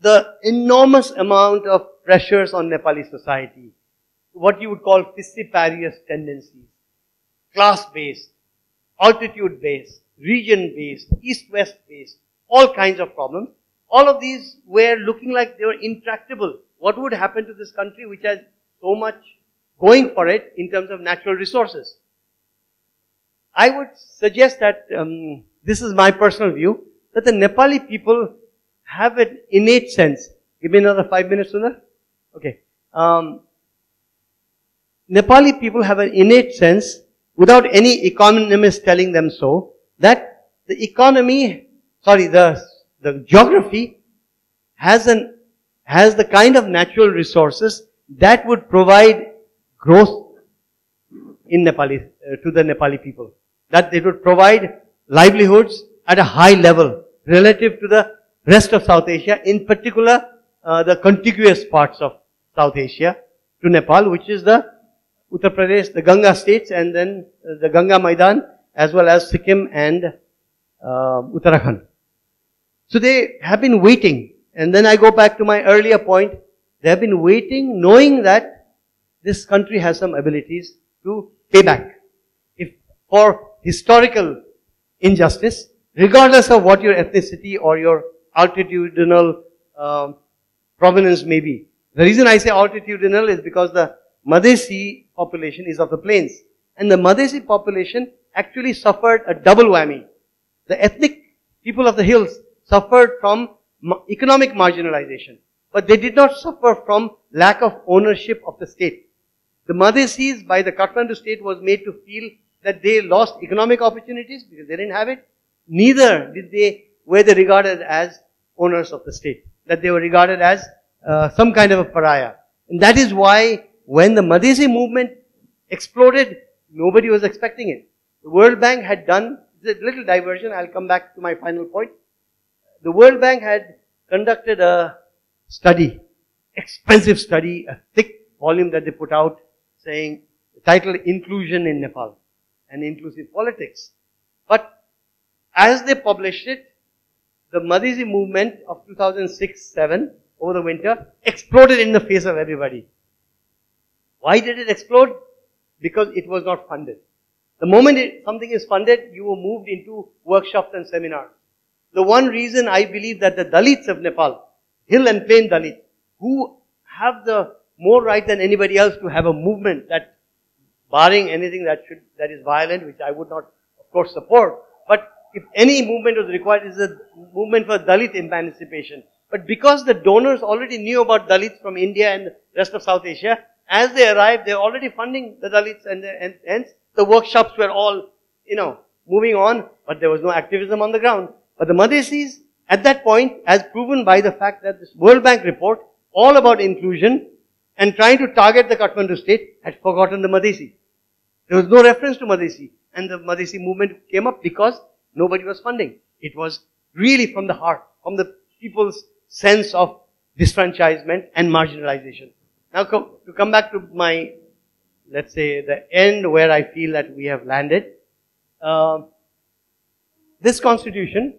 the enormous amount of pressures on Nepali society, what you would call fissiparous tendencies, class-based, altitude-based, region-based, east-west based, all kinds of problems. All of these were looking like they were intractable. What would happen to this country which has so much going for it in terms of natural resources? I would suggest that um, this is my personal view that the Nepali people have an innate sense. Give me another five minutes, Sundar. Okay. Um, Nepali people have an innate sense, without any economist telling them so, that the economy, sorry, the, the geography has an, has the kind of natural resources that would provide growth in Nepali, uh, to the Nepali people. That they would provide livelihoods at a high level relative to the rest of South Asia, in particular, uh, the contiguous parts of South Asia to Nepal, which is the Uttar Pradesh, the Ganga states, and then uh, the Ganga Maidan, as well as Sikkim and uh, Uttarakhand. So they have been waiting. And then I go back to my earlier point. They have been waiting, knowing that this country has some abilities to pay back. If for historical injustice, regardless of what your ethnicity or your altitudinal uh, provenance may be. The reason I say altitudinal is because the Madhesi population is of the plains. And the Madhesi population actually suffered a double whammy. The ethnic people of the hills suffered from economic marginalization, but they did not suffer from lack of ownership of the state. The Madhesis by the Kathmandu state was made to feel that they lost economic opportunities because they didn't have it. Neither did they, were they regarded as owners of the state. That they were regarded as uh, some kind of a pariah. And that is why when the Madhesi movement exploded, nobody was expecting it. The World Bank had done, a little diversion, I'll come back to my final point. The World Bank had conducted a study, expensive study, a thick volume that they put out saying, titled Inclusion in Nepal and Inclusive Politics. But as they published it, the Madhesi movement of 2006-7 over the winter exploded in the face of everybody. Why did it explode? Because it was not funded. The moment it, something is funded, you were moved into workshops and seminars. The one reason I believe that the Dalits of Nepal, hill and plain Dalits, who have the more right than anybody else to have a movement that, barring anything that should, that is violent, which I would not, of course, support, if any movement was required, it is a movement for Dalit emancipation. But because the donors already knew about Dalits from India and the rest of South Asia, as they arrived, they're already funding the Dalits and, and hence the workshops were all, you know, moving on, but there was no activism on the ground. But the Madhesis, at that point, as proven by the fact that this World Bank report, all about inclusion and trying to target the Kathmandu state, had forgotten the Madhesi. There was no reference to Madhesi. And the Madhesi movement came up because nobody was funding. It was really from the heart, from the people's sense of disfranchisement and marginalization. Now, to come back to my, let's say, the end where I feel that we have landed, uh, this constitution,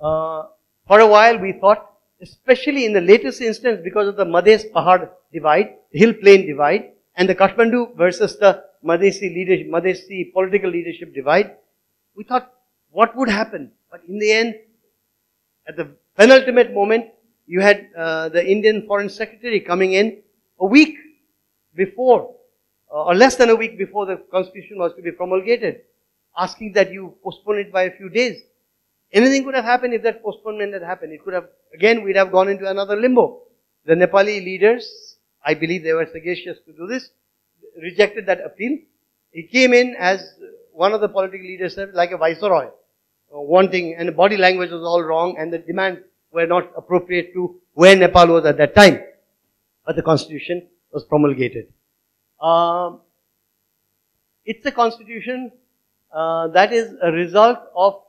uh, for a while we thought, especially in the latest instance because of the Madhes Pahad divide, hill plain divide, and the Kathmandu versus the Madhesi leadership, Madhesi political leadership divide, we thought, what would happen? But in the end, at the penultimate moment, you had uh, the Indian Foreign Secretary coming in a week before, uh, or less than a week before the constitution was to be promulgated, asking that you postpone it by a few days. Anything could have happened if that postponement had happened. It could have, again, we'd have gone into another limbo. The Nepali leaders, I believe they were sagacious to do this, rejected that appeal. He came in as one of the political leaders said, like a viceroy, uh, wanting, and the body language was all wrong, and the demands were not appropriate to where Nepal was at that time but the constitution was promulgated. Um, it's a constitution uh, that is a result of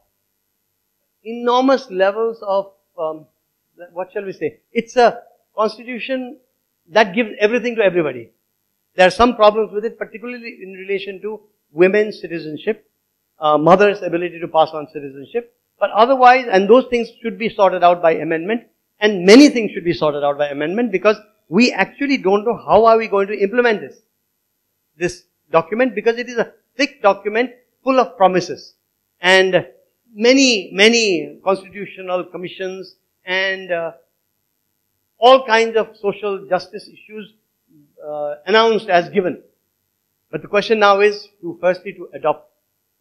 enormous levels of, um, what shall we say? It's a constitution that gives everything to everybody. There are some problems with it, particularly in relation to women's citizenship, uh, mother's ability to pass on citizenship. But otherwise, and those things should be sorted out by amendment. And many things should be sorted out by amendment because we actually don't know how are we going to implement this. This document because it is a thick document full of promises. And many, many constitutional commissions and uh, all kinds of social justice issues uh, announced as given. But the question now is to firstly to adopt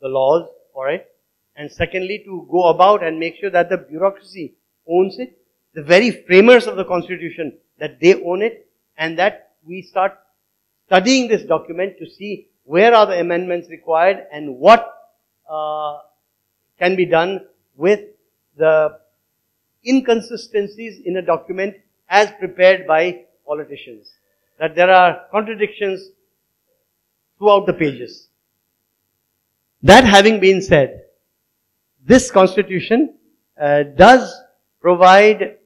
the laws it, and secondly to go about and make sure that the bureaucracy owns it, the very framers of the constitution that they own it, and that we start studying this document to see where are the amendments required and what uh, can be done with the inconsistencies in a document as prepared by politicians. That there are contradictions throughout the pages. That having been said, this constitution uh, does provide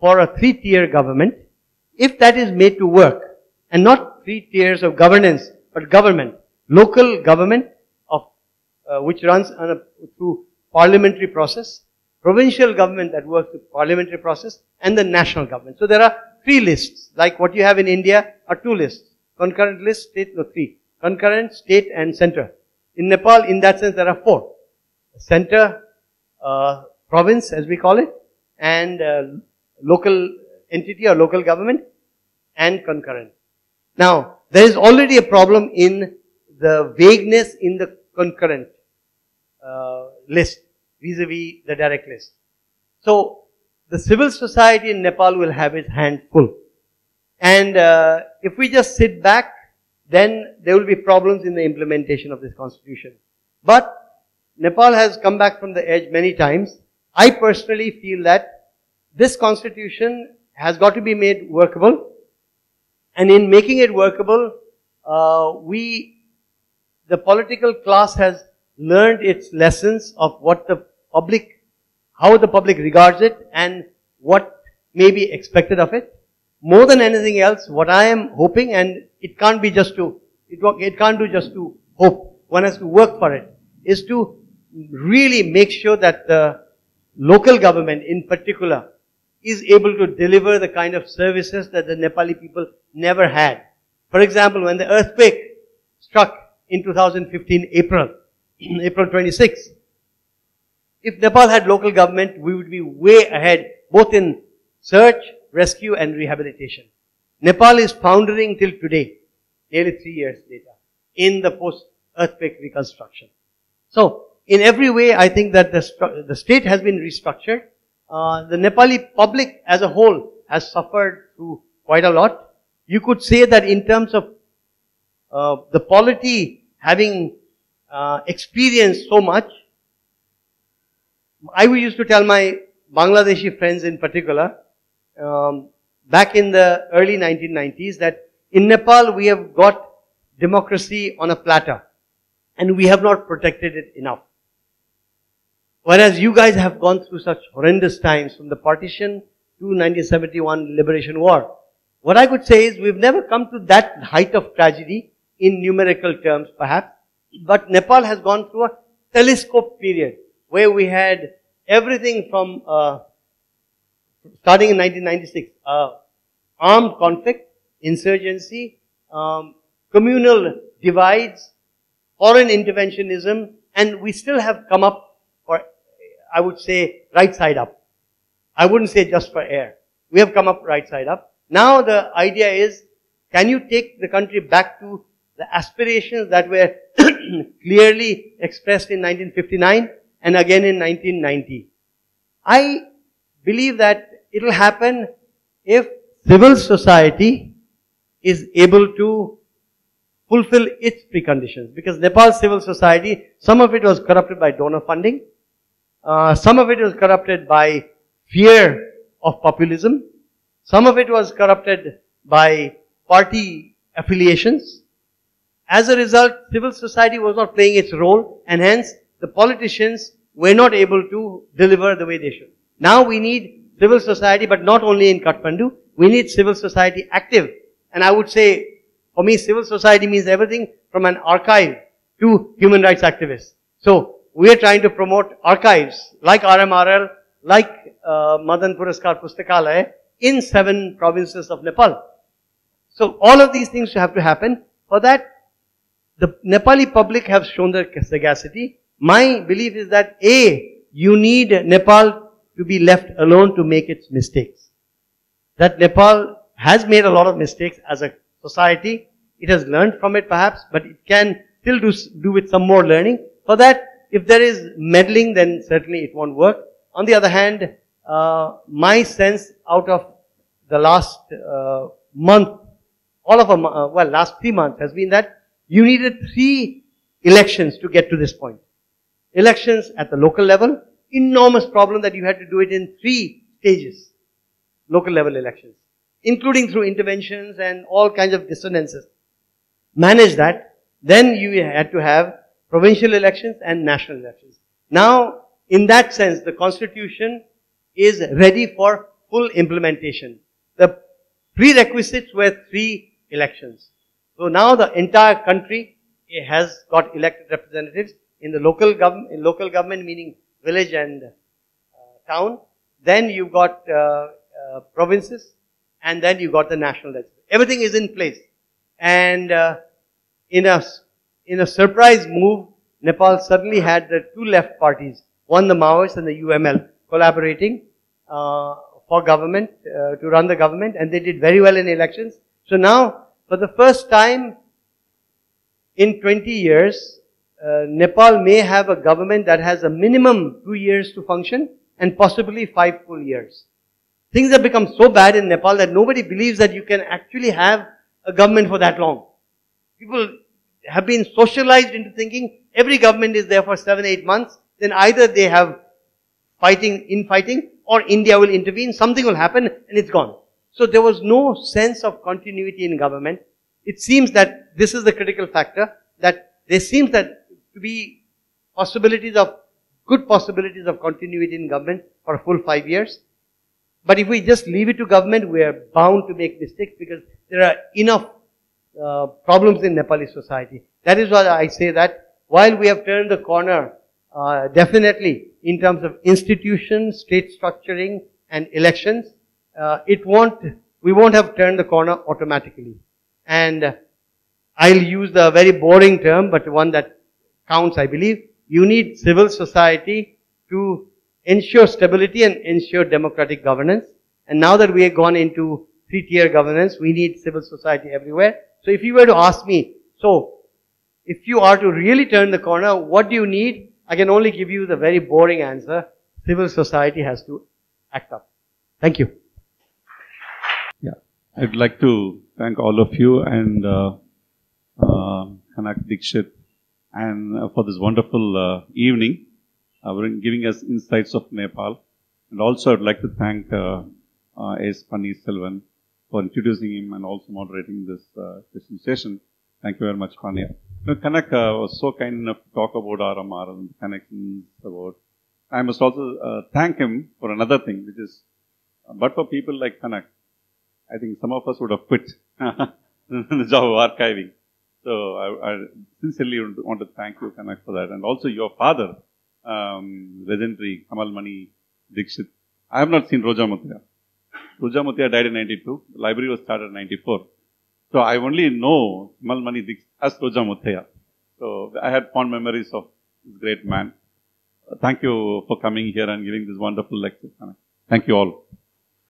for a three-tier government. If that is made to work and not three tiers of governance but government local government of uh, which runs a, through parliamentary process provincial government that works through parliamentary process and the national government. So there are three lists like what you have in india are two lists. Concurrent list state no three concurrent state and center in nepal in that sense there are four center uh, province as we call it and uh, local entity or local government and concurrent. Now, there is already a problem in the vagueness in the concurrent uh, list vis-a-vis the direct list. So, the civil society in Nepal will have its hand full. And uh, if we just sit back, then there will be problems in the implementation of this constitution. But Nepal has come back from the edge many times. I personally feel that this constitution has got to be made workable. And in making it workable, uh, we, the political class has learned its lessons of what the public, how the public regards it and what may be expected of it. More than anything else, what I am hoping, and it can't be just to, it, it can't do just to hope. One has to work for it, is to really make sure that the local government in particular is able to deliver the kind of services that the Nepali people never had. For example, when the earthquake struck in 2015 April, *clears throat* April 26, if Nepal had local government, we would be way ahead, both in search, rescue and rehabilitation. Nepal is foundering till today, nearly three years later, in the post-earthquake reconstruction. So, in every way, I think that the, the state has been restructured uh, the Nepali public as a whole has suffered through quite a lot. You could say that in terms of uh, the polity having uh, experienced so much, I would used to tell my Bangladeshi friends in particular, um, back in the early 1990s, that in Nepal we have got democracy on a platter and we have not protected it enough. Whereas you guys have gone through such horrendous times from the partition to 1971 liberation war. What I could say is we've never come to that height of tragedy in numerical terms perhaps, but Nepal has gone through a telescope period where we had everything from uh, starting in 1996, uh, armed conflict, insurgency, um, communal divides, foreign interventionism, and we still have come up or I would say right side up. I wouldn't say just for air. We have come up right side up. Now the idea is, can you take the country back to the aspirations that were *clears throat* clearly expressed in 1959 and again in 1990? I believe that it will happen if civil society is able to fulfill its preconditions. Because Nepal's civil society, some of it was corrupted by donor funding, uh, some of it was corrupted by fear of populism. Some of it was corrupted by party affiliations. As a result, civil society was not playing its role and hence the politicians were not able to deliver the way they should. Now we need civil society, but not only in Kathmandu, we need civil society active. And I would say, for me, civil society means everything from an archive to human rights activists. So, we are trying to promote archives like RMRL, like uh, Madan Puraskar Pustakalaya in seven provinces of Nepal. So all of these things have to happen. For that, the Nepali public have shown their sagacity. My belief is that A, you need Nepal to be left alone to make its mistakes. That Nepal has made a lot of mistakes as a society. It has learned from it perhaps, but it can still do, do with some more learning. For that, if there is meddling, then certainly it won't work. On the other hand, uh, my sense out of the last uh, month, all of a uh, well, last three months has been that you needed three elections to get to this point. Elections at the local level, enormous problem that you had to do it in three stages. Local level elections, including through interventions and all kinds of dissonances. Manage that. Then you had to have provincial elections and national elections. Now, in that sense, the constitution is ready for full implementation. The prerequisites were three elections. So now the entire country has got elected representatives in the local government, in local government meaning village and uh, town. Then you've got uh, uh, provinces, and then you've got the national legislature. Everything is in place, and in a in a surprise move, Nepal suddenly had the two left parties, one the Maoists and the UML, collaborating uh, for government uh, to run the government, and they did very well in elections. So now, for the first time in 20 years, uh, Nepal may have a government that has a minimum two years to function and possibly five full years. Things have become so bad in Nepal that nobody believes that you can actually have a government for that long. People have been socialized into thinking every government is there for seven, eight months, then either they have fighting, infighting, or India will intervene, something will happen, and it's gone. So there was no sense of continuity in government. It seems that this is the critical factor, that there seems that to be possibilities of, good possibilities of continuity in government for a full five years. But if we just leave it to government, we are bound to make mistakes because there are enough uh, problems in Nepali society. That is why I say that while we have turned the corner, uh, definitely in terms of institutions, state structuring, and elections, uh, it won't, we won't have turned the corner automatically. And I'll use the very boring term, but one that counts, I believe. You need civil society to ensure stability and ensure democratic governance. And now that we have gone into three-tier governance, we need civil society everywhere. So if you were to ask me, so if you are to really turn the corner, what do you need? I can only give you the very boring answer. Civil society has to act up. Thank you. Yeah, I'd like to thank all of you and uh, uh, Kanak Dixit and uh, for this wonderful uh, evening, uh, giving us insights of Nepal. And also, I'd like to thank uh, uh, S. Selvan for introducing him and also moderating this uh, session. Thank you very much, Panneer. You know, Kanak uh, was so kind enough to talk about RMR and connections about. I must also uh, thank him for another thing, which is, but for people like Kanak, I think some of us would have quit *laughs* the job of archiving. So I, I, sincerely want to thank you, Kanak, for that. And also your father, um, legendary Kamal Mani Dixit. I have not seen Roja Muthiah. Roja Muthiah died in 92. The library was started in 94. So I only know Kamal Mani Dixit as Roja Muthiah. So I had fond memories of this great man. Thank you for coming here and giving this wonderful lecture. Thank you all.